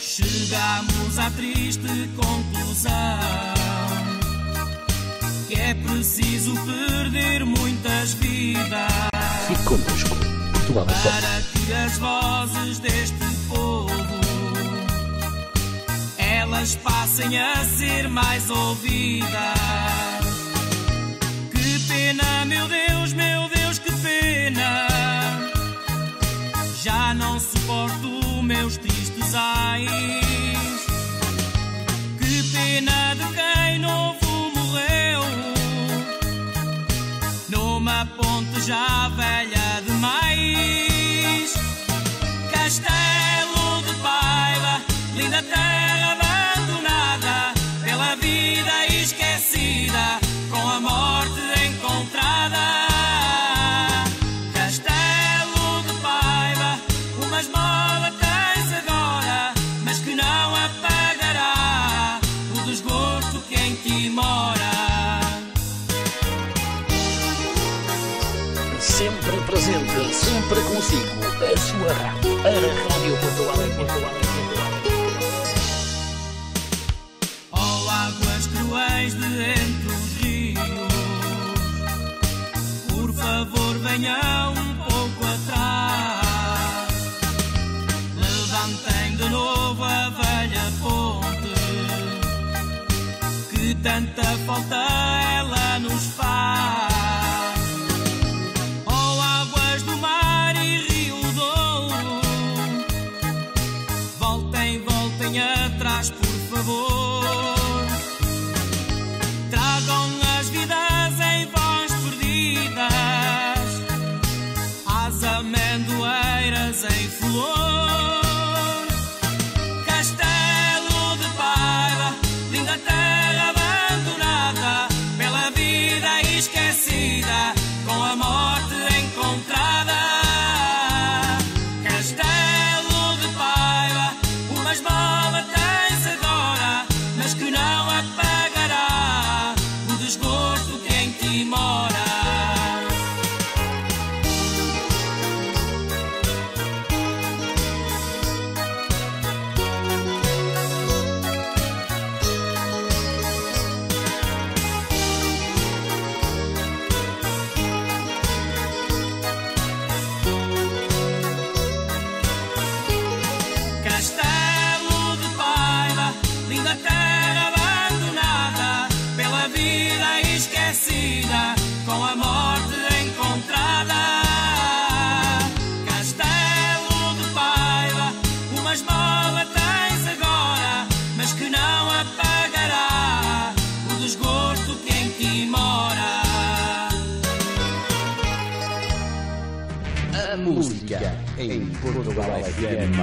Chegamos à triste conclusão que é preciso perder muitas vidas Fique connosco. Portugal para que as vozes deste povo passem a ser mais ouvidas. Que pena, meu Deus, meu Deus, que pena. Já não suporto meus tristes ais. Que pena de quem novo morreu numa ponte já velha demais. Castelo de Paiva, linda terra esquecida, com a morte encontrada. Castelo de Paiva, uma esmola tens agora, mas que não apagará o desgosto que em ti mora. Sempre presente, sempre consigo. A sua rádio. A Rádio Portugal FM. Ó águas cruéis de venham um pouco atrás. Levantem de novo a velha ponte, que tanta falta ela nos faz. Esquecida, vida esquecida, com a morte encontrada. Castelo de Paiva, uma esmola tens agora, mas que não apagará o desgosto que em ti mora. A música em Portugal FM.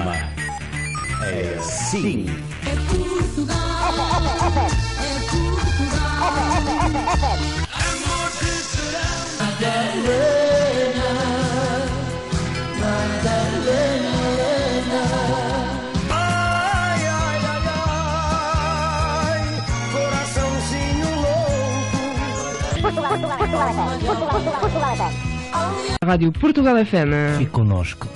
É assim. É Portugal, é Portugal. Ai, ai, ai, ai, coraçãozinho louco. Rádio Portugal FM. Fique connosco.